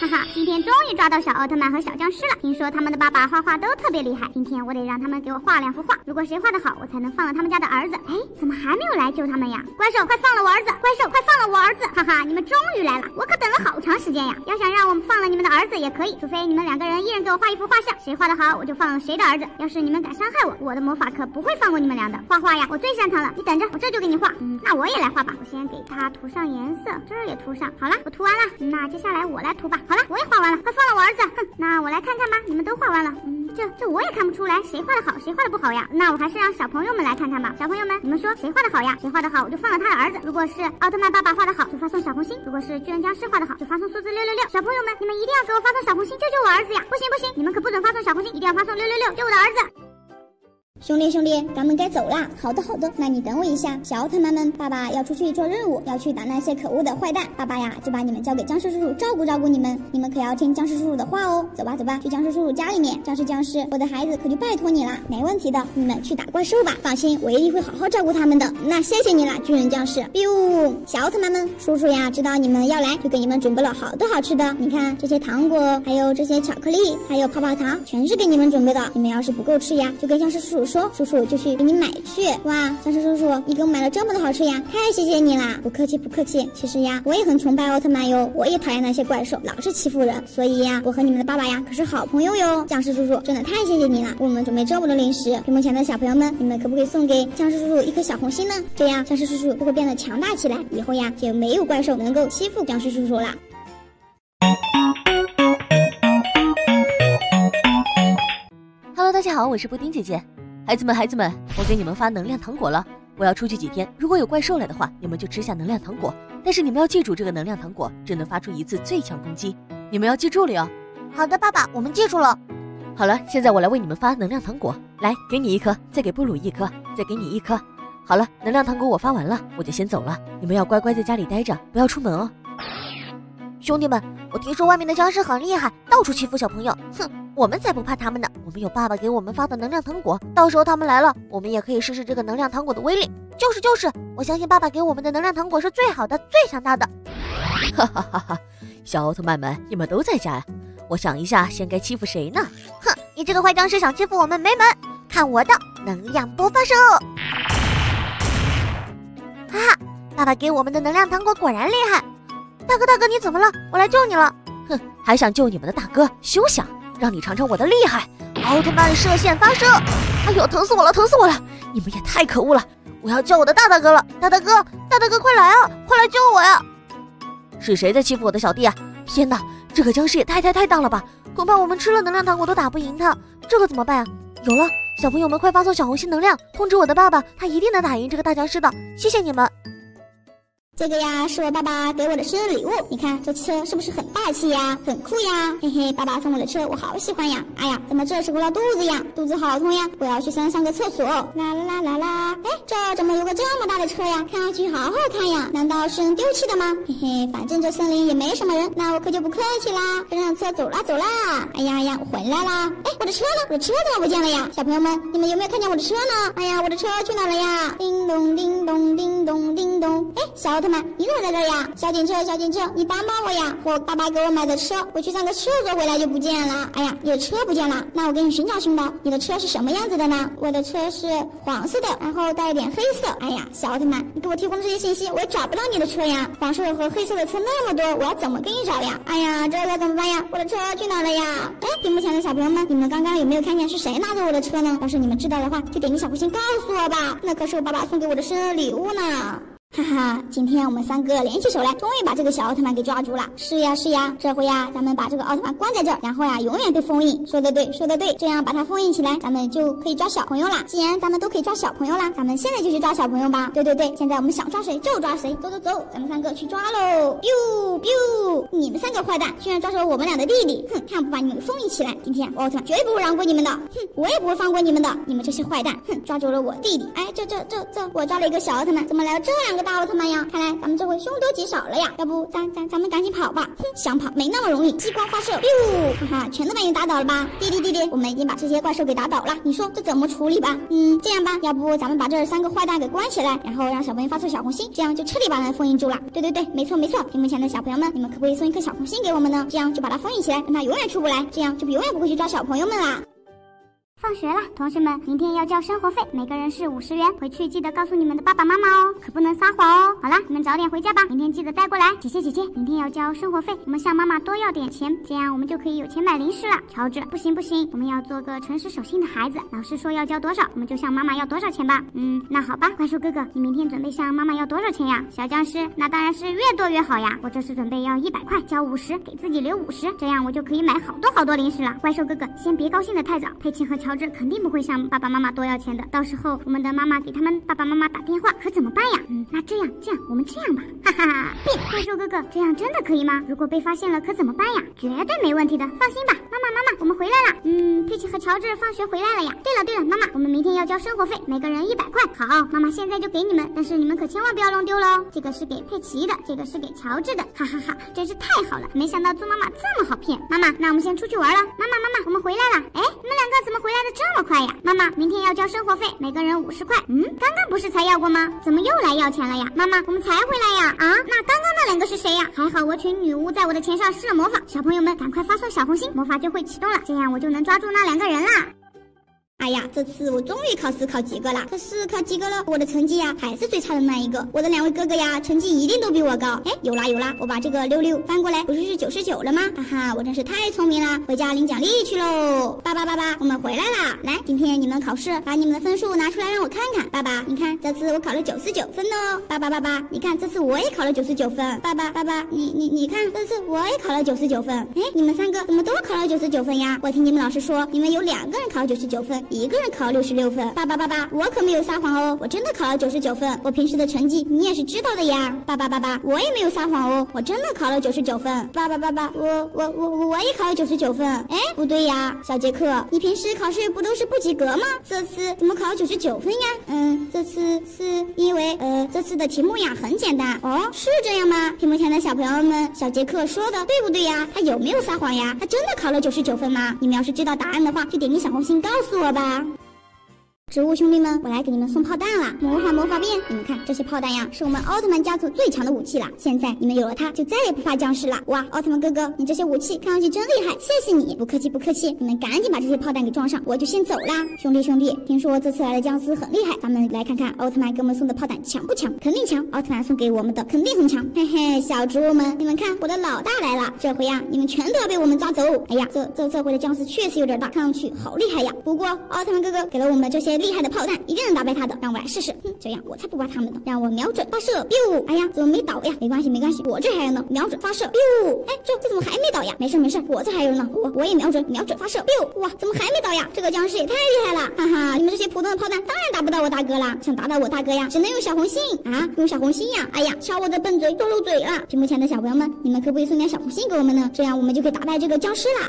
哈哈，今天终于抓到小奥特曼和小僵尸了。听说他们的爸爸画画都特别厉害，今天我得让他们给我画两幅画。如果谁画的好，我才能放了他们家的儿子。哎，怎么还没有来救他们呀？怪兽，快放了我儿子！怪兽，快放了我儿子！哈哈，你们终于来了，我可等了好长时间呀。要想让我们放了你们的儿子也可以，除非你们两个人一人给我画一幅画像，谁画的好，我就放了谁的儿子。要是你们敢伤害我，我的魔法可不会放过你们俩的。画画呀，我最擅长了，你等着，我这就给你画。嗯，那我也来画吧。我先给它涂上颜色，这儿也涂上。好了，我涂完了，那接下来我来涂吧。好了，我也画完了，快放了我儿子。哼，那我来看看吧，你们都画完了。嗯，这这我也看不出来谁画的好，谁画的不好呀。那我还是让小朋友们来看看吧。小朋友们，你们说谁画的好呀？谁画的好，我就放了他的儿子。如果是奥特曼爸爸画的好，就发送小红心；如果是巨人僵尸画的好，就发送数字六六六。小朋友们，你们一定要给我发送小红心，救救我儿子呀！不行不行，你们可不准发送小红心，一定要发送六六六，救我的儿子。兄弟兄弟，咱们该走啦。好的好的，那你等我一下。小奥特曼们，爸爸要出去做任务，要去打那些可恶的坏蛋。爸爸呀，就把你们交给僵尸叔叔照顾照顾你们。你们可要听僵尸叔叔的话哦。走吧走吧，去僵尸叔叔家里面。僵尸僵尸，我的孩子可就拜托你了。没问题的，你们去打怪兽吧。放心，我一定会好好照顾他们的。那谢谢你了，巨人僵尸。biu，小奥特曼们，叔叔呀，知道你们要来，就给你们准备了好多好吃的。你看这些糖果，还有这些巧克力，还有泡泡糖，全是给你们准备的。你们要是不够吃呀，就跟僵尸叔叔说，叔叔就去。给你买去哇，僵尸叔叔，你给我买了这么多好吃呀，太谢谢你啦！不客气不客气。其实呀，我也很崇拜奥特曼哟，我也讨厌那些怪兽，老是欺负人。所以呀，我和你们的爸爸呀可是好朋友哟。僵尸叔叔真的太谢谢你了，为我们准备这么多零食。屏幕前的小朋友们，你们可不可以送给僵尸叔叔一颗小红心呢？这样僵尸叔叔就会变得强大起来，以后呀就没有怪兽能够欺负僵尸叔叔了。大家好，我是布丁姐姐。孩子们，孩子们，我给你们发能量糖果了。我要出去几天，如果有怪兽来的话，你们就吃下能量糖果。但是你们要记住，这个能量糖果只能发出一次最强攻击，你们要记住了哟。好的，爸爸，我们记住了。好了，现在我来为你们发能量糖果，来，给你一颗，再给布鲁一颗，再给你一颗。好了，能量糖果我发完了，我就先走了。你们要乖乖在家里待着，不要出门哦。兄弟们，我听说外面的僵尸很厉害，到处欺负小朋友。哼。我们才不怕他们呢！我们有爸爸给我们发的能量糖果，到时候他们来了，我们也可以试试这个能量糖果的威力。就是就是，我相信爸爸给我们的能量糖果是最好的、最强大的。哈哈哈哈！小奥特曼们，你们都在家呀？我想一下，先该欺负谁呢？哼，你这个坏僵尸想欺负我们没门！看我的能量波发射！哈哈，爸爸给我们的能量糖果果然厉害。大哥大哥，你怎么了？我来救你了。哼，还想救你们的大哥？休想！让你尝尝我的厉害！奥特曼射线发射！哎呦，疼死我了，疼死我了！你们也太可恶了！我要救我的大大哥了！大大哥，大大哥，快来啊！快来救我呀！是谁在欺负我的小弟啊？天哪，这个僵尸也太太太大了吧！恐怕我们吃了能量糖我都打不赢他，这可怎么办啊？有了，小朋友们快发送小红心能量，通知我的爸爸，他一定能打赢这个大僵尸的！谢谢你们。这个呀，是我爸爸给我的生日礼物。你看这车是不是很霸气呀，很酷呀？嘿嘿，爸爸送我的车，我好喜欢呀！哎呀，怎么这时候拉肚子呀？肚子好痛呀！我要去上上个厕所。啦啦啦啦啦！哎，这怎么有个这么大的车呀？看上去好好看呀！难道是人丢弃的吗？嘿嘿，反正这森林也没什么人，那我可就不客气啦，跟上车走啦走啦！哎呀呀，我回来啦！哎，我的车呢？我的车怎么不见了呀？小朋友们，你们有没有看见我的车呢？哎呀，我的车去哪了呀？叮咚叮咚叮咚叮咚！哎，小奥特。你怎么在这呀？小警车，小警车，你帮帮我呀！我爸爸给我买的车，我去上个厕所回来就不见了。哎呀，你的车不见了，那我给你寻找寻找。你的车是什么样子的呢？我的车是黄色的，然后带一点黑色。哎呀，小奥特曼，你给我提供这些信息，我也找不到你的车呀。黄色和黑色的车那么多，我要怎么给你找呀？哎呀，这该怎么办呀？我的车去哪了呀？哎，屏幕前的小朋友们，你们刚刚有没有看见是谁拿着我的车呢？要是你们知道的话，就点个小红心告诉我吧。那可是我爸爸送给我的生日礼物呢。哈哈，今天我们三个联起手来，终于把这个小奥特曼给抓住了。是呀是呀，这回呀，咱们把这个奥特曼关在这儿，然后呀，永远被封印。说的对，说的对，这样把它封印起来，咱们就可以抓小朋友了。既然咱们都可以抓小朋友了，咱们现在就去抓小朋友吧。对对对，现在我们想抓谁就抓谁。走走走，咱们三个去抓喽！biu biu，你们三个坏蛋，居然抓住了我们俩的弟弟！哼，看不把你们封印起来，今天奥特曼绝不会饶过你们的！哼，我也不会放过你们的，你们这些坏蛋！哼，抓住了我弟弟，哎，这这这这，我抓了一个小奥特曼，怎么来了这两个大奥特曼呀？看来咱们这回凶多吉少了呀！要不咱咱咱们赶紧跑吧！哼，想跑没那么容易。激光发射，biu，哈哈，全都被你打倒了吧？弟弟弟弟，我们已经把这些怪兽给打倒了，你说这怎么处理吧？嗯，这样吧，要不咱们把这三个坏蛋给关起来，然后让小朋友发出小红心，这样就彻底把他们封印住了。对对对，没错没错。屏幕前的小朋友们，你们可不可以送一颗小红心给我们呢？这样就把它封印起来，让它永远出不来，这样就永远不会去抓小朋友们啦。放学了，同学们，明天要交生活费，每个人是五十元。回去记得告诉你们的爸爸妈妈哦，可不能撒谎哦。好了，你们早点回家吧，明天记得带过来。姐姐姐姐，明天要交生活费，我们向妈妈多要点钱，这样我们就可以有钱买零食了。乔治，不行不行，我们要做个诚实守信的孩子。老师说要交多少，我们就向妈妈要多少钱吧。嗯，那好吧。怪兽哥哥，你明天准备向妈妈要多少钱呀？小僵尸，那当然是越多越好呀。我这是准备要一百块，交五十，给自己留五十，这样我就可以买好多好多零食了。怪兽哥哥，先别高兴的太早，佩奇和乔乔治肯定不会。向爸爸妈妈多要钱的，到时候我们的妈妈给他们爸爸妈妈打电话，可怎么办呀？嗯，那这样这样，我们这样吧，哈哈，变怪兽哥哥，这样真的可以吗？如果被发现了，可怎么办呀？绝对没问题的，放心吧，妈妈妈妈，我们回来了。嗯，佩奇和乔治放学回来了呀。对了对了，妈妈，我们明天要交生活费，每个人一百块。好，妈妈现在就给你们，但是你们可千万不要弄丢了哦。这个是给佩奇的，这个是给乔治的，哈哈哈，真是太好了，没想到猪妈妈这么好骗。妈妈，那我们先出去玩了。妈妈妈妈，我们回来了。哎，你们两个怎么回来的这么快呀？妈妈，明天要交生活费，每个人五十块。嗯，刚刚不是才要过吗？怎么又来要钱了呀？妈妈，我们才回来呀。啊，那刚刚那两个是谁呀？还好我请女巫在我的钱上施了魔法。小朋友们，赶快发送小红心，魔法就会启动了，这样我就能抓住那两个人啦。哎呀，这次我终于考试考及格了。可是考及格了，我的成绩呀还是最差的那一个。我的两位哥哥呀，成绩一定都比我高。哎，有啦有啦，我把这个六六翻过来，不是是九十九了吗？哈哈，我真是太聪明了，回家领奖励去喽。爸爸爸爸，我们回来啦！来，今天你们考试，把你们的分数拿出来让我看看。爸爸，你看这次我考了九十九分哦。爸爸爸爸，你看这次我也考了九十九分。爸爸爸爸，你你你看这次我也考了九十九分。哎，你们三个怎么都考了九十九分呀？我听你们老师说，你们有两个人考九十九分，一个人考六十。六分，爸爸爸爸，我可没有撒谎哦，我真的考了九十九分。我平时的成绩你也是知道的呀，爸爸爸爸，我也没有撒谎哦，我真的考了九十九分。爸爸爸爸，我我我我也考了九十九分。哎，不对呀，小杰克，你平时考试不都是不及格吗？这次怎么考了九十九分呀？嗯，这次是因为呃，这次的题目呀很简单哦，是这样吗？屏幕前的小朋友们，小杰克说的对不对呀？他有没有撒谎呀？他真的考了九十九分吗？你们要是知道答案的话，就点击小红心告诉我吧。ba 植物兄弟们，我来给你们送炮弹了！魔法魔法变，你们看这些炮弹呀，是我们奥特曼家族最强的武器了。现在你们有了它，就再也不怕僵尸了。哇，奥特曼哥哥，你这些武器看上去真厉害，谢谢你！不客气不客气，你们赶紧把这些炮弹给装上，我就先走啦。兄弟兄弟，听说这次来的僵尸很厉害，咱们来看看奥特曼给我们送的炮弹强不强？肯定强！奥特曼送给我们的肯定很强。嘿嘿，小植物们，你们看我的老大来了，这回呀，你们全都要被我们抓走。哎呀，这这这回的僵尸确实有点大，看上去好厉害呀。不过奥特曼哥哥给了我们这些厉害的炮弹，一定。能打败他的，让我来试试。哼，这样我才不怕他们呢。让我瞄准发射，biu！哎呀，怎么没倒呀？没关系，没关系，我这还有呢。瞄准发射，biu！哎，这这怎么还没倒呀？没事没事，我这还有呢。我我也瞄准，瞄准发射，biu！哇，怎么还没倒呀？这个僵尸也太厉害了，哈哈！你们这些普通的炮弹当然打不到我大哥了。想打倒我大哥呀，只能用小红心啊，用小红心呀！哎呀，瞧我这笨嘴，多漏嘴了。屏幕前的小朋友们，你们可不可以送点小红心给我们呢？这样我们就可以打败这个僵尸啦。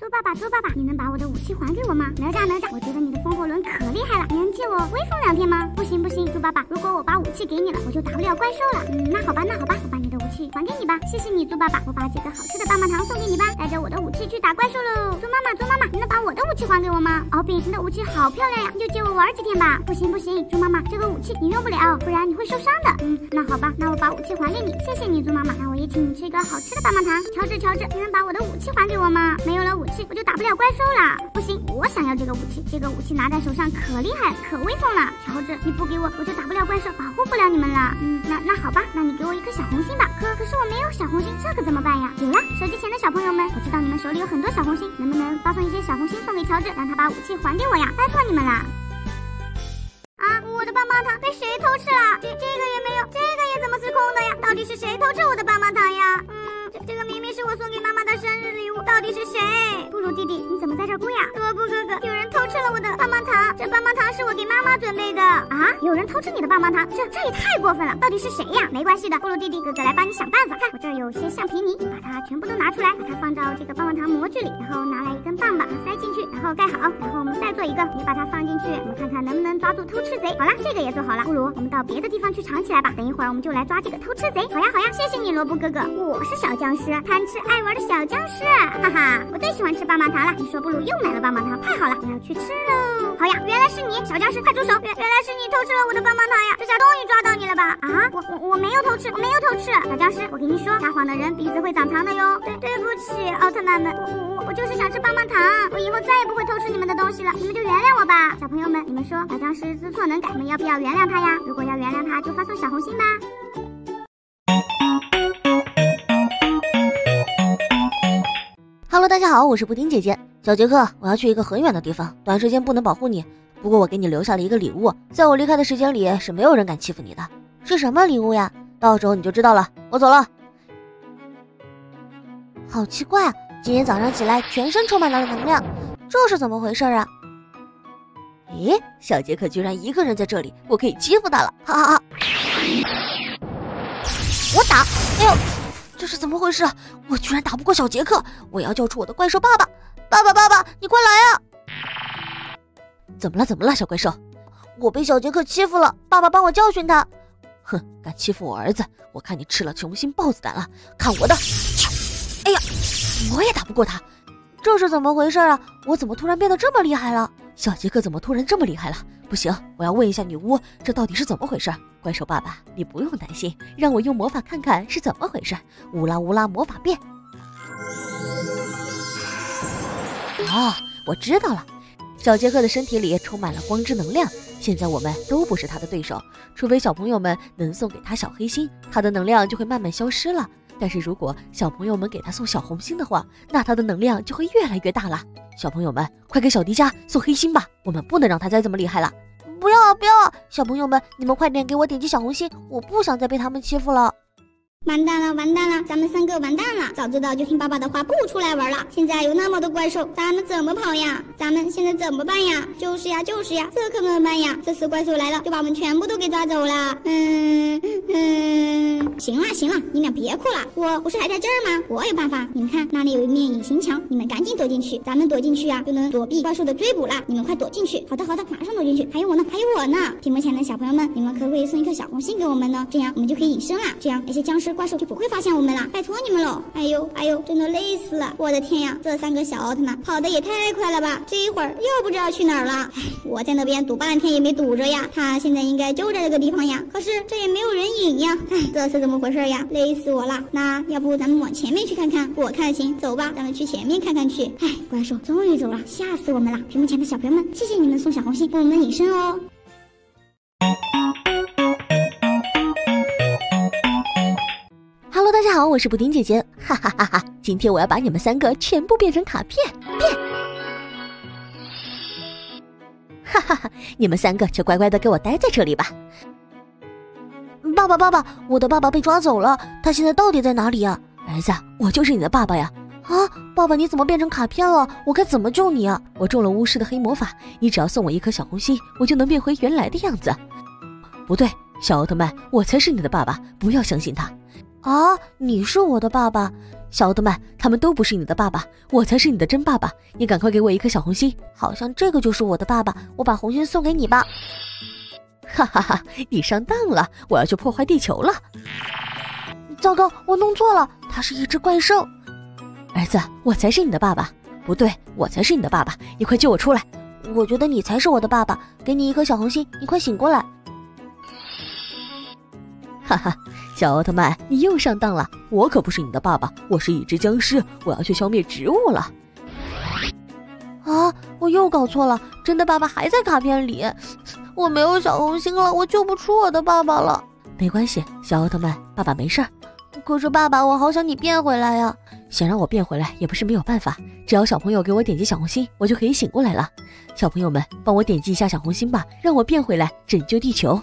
猪爸爸，猪爸爸，你能把我的武器还给我吗？哪吒，哪吒，我觉得你的风火轮可厉害了，你能借我威风两天吗？不行不行，猪爸爸，如果我把武器给你了，我就打不了怪兽了。嗯，那好吧，那好吧，我把你的武器还给你吧。谢谢你，猪爸爸，我把几个好吃的棒棒糖送给你吧，带着我的武器去打怪兽喽。猪妈妈，猪妈妈，你能把我的武器还给我吗？敖丙，你的武器好漂亮呀，你就借我玩几天吧。不行不行，猪妈妈，这个武器你用不了，不然你会受伤的。嗯，那好吧，那我把武器还给你，谢谢你，猪妈妈。那我也请你吃一个好吃的棒棒糖。乔治，乔治，你能把我的武器还给我吗？没有了武器，我就打不了怪。兽了，不行，我想要这个武器，这个武器拿在手上可厉害，可威风了。乔治，你不给我，我就打不了怪兽，保护不了你们了。嗯，那那好吧，那你给我一颗小红心吧。可可是我没有小红心，这可怎么办呀？有了，手机前的小朋友们，我知道你们手里有很多小红心，能不能发送一些小红心送给乔治，让他把武器还给我呀？拜托你们了。啊，我的棒棒糖被谁偷吃了？这这个也没有，这个也怎么是空的呀？到底是谁偷吃我的棒棒糖呀？嗯，这这个明明是我送给妈妈的生日礼物，到底是谁？布鲁弟弟，你怎么在这哭呀？罗布哥哥，有人偷吃了我的棒棒糖，这棒棒糖是我给妈妈准备的啊！有人偷吃你的棒棒糖，这这也太过分了！到底是谁呀？没关系的，布鲁弟弟哥哥来帮你想办法。看我这儿有些橡皮泥，把它全部都拿出来，把它放到这个棒棒糖模具里，然后拿来一根棒棒，塞进去，然后盖好，然后我们再做一个，你把它放进去，我们看看能不能抓住偷吃贼。好了，这个也做好了。不如，我们到别的地方去藏起来吧。等一会儿我们就来抓这个偷吃贼。好呀好呀，谢谢你，罗布哥哥。我是小僵尸，贪吃爱玩的小僵尸，哈哈，我最喜欢吃吃棒。棒糖了。你说不如又买了棒棒糖，太好了，我要去吃喽。好呀，原来是你，小僵尸，快住手！原原来是你偷吃了我的棒棒糖呀！这下终于抓到你了吧？啊，我我我没有偷吃，我没有偷吃。小僵尸，我跟你说，撒谎的人鼻子会长糖的哟。对对不起，奥特曼们，我我我就是想吃棒棒糖，我以后再也不会偷吃你们的东西了，你们就原谅我吧。小朋友们，你们说小僵尸知错能改，你们要不要原谅他呀？如果要原谅他，就发送小红心吧。好，我是布丁姐姐。小杰克，我要去一个很远的地方，短时间不能保护你。不过我给你留下了一个礼物，在我离开的时间里是没有人敢欺负你的。是什么礼物呀？到时候你就知道了。我走了。好奇怪啊，今天早上起来全身充满了能量，这是怎么回事啊？咦，小杰克居然一个人在这里，我可以欺负他了！哈哈哈！我打，哎呦，这是怎么回事？我居然打不过小杰克！我要叫出我的怪兽爸爸！爸爸，爸爸，你快来啊！怎么了？怎么了，小怪兽？我被小杰克欺负了，爸爸帮我教训他。哼，敢欺负我儿子，我看你吃了雄心豹子胆了！看我的！哎呀，我也打不过他，这是怎么回事啊？我怎么突然变得这么厉害了？小杰克怎么突然这么厉害了？不行，我要问一下女巫，这到底是怎么回事？怪兽爸爸，你不用担心，让我用魔法看看是怎么回事。乌拉乌拉，魔法变！哦，我知道了，小杰克的身体里充满了光之能量，现在我们都不是他的对手，除非小朋友们能送给他小黑心，他的能量就会慢慢消失了。但是如果小朋友们给他送小红心的话，那他的能量就会越来越大了。小朋友们，快给小迪迦送黑心吧！我们不能让他再这么厉害了。不要啊，不要啊！小朋友们，你们快点给我点击小红心，我不想再被他们欺负了。完蛋了，完蛋了，咱们三个完蛋了！早知道就听爸爸的话，不出来玩了。现在有那么多怪兽，咱们怎么跑呀？咱们现在怎么办呀？就是呀，就是呀，这可怎么办呀？这次怪兽来了，就把我们全部都给抓走了。嗯嗯，行了行了，你俩别哭了，我不是还在这儿吗？我有办法，你们看那里有一面隐形墙，你们赶紧躲进去，咱们躲进去呀，就能躲避怪兽的追捕了。你们快躲进去！好的好的，马上躲进去。还有我呢，还有我呢。屏幕前的小朋友们，你们可不可以送一颗小红心给我们呢？这样我们就可以隐身了，这样那些僵尸。怪兽就不会发现我们了，拜托你们喽！哎呦哎呦，真的累死了！我的天呀，这三个小奥特曼跑的也太快了吧！这一会儿又不知道去哪儿了。哎，我在那边堵半天也没堵着呀，他现在应该就在这个地方呀。可是这也没有人影呀。哎，这是怎么回事呀？累死我了！那要不咱们往前面去看看？我看行，走吧，咱们去前面看看去。哎，怪兽终于走了，吓死我们了！屏幕前的小朋友们，谢谢你们送小红心，我们隐身哦。家好，我是布丁姐姐，哈哈哈哈！今天我要把你们三个全部变成卡片，变！哈哈哈！你们三个就乖乖的给我待在这里吧。爸爸，爸爸，我的爸爸被抓走了，他现在到底在哪里呀？儿子，我就是你的爸爸呀！啊，爸爸，你怎么变成卡片了？我该怎么救你啊？我中了巫师的黑魔法，你只要送我一颗小红心，我就能变回原来的样子。不对，小奥特曼，我才是你的爸爸，不要相信他。啊，你是我的爸爸，小奥特曼，他们都不是你的爸爸，我才是你的真爸爸。你赶快给我一颗小红心，好像这个就是我的爸爸，我把红心送给你吧。哈哈哈，你上当了，我要去破坏地球了。糟糕，我弄错了，它是一只怪兽。儿子，我才是你的爸爸，不对，我才是你的爸爸，你快救我出来。我觉得你才是我的爸爸，给你一颗小红心，你快醒过来。哈哈，小奥特曼，你又上当了！我可不是你的爸爸，我是一只僵尸，我要去消灭植物了。啊，我又搞错了，真的爸爸还在卡片里，我没有小红心了，我救不出我的爸爸了。没关系，小奥特曼，爸爸没事儿。可是爸爸，我好想你变回来呀！想让我变回来也不是没有办法，只要小朋友给我点击小红心，我就可以醒过来了。小朋友们，帮我点击一下小红心吧，让我变回来，拯救地球。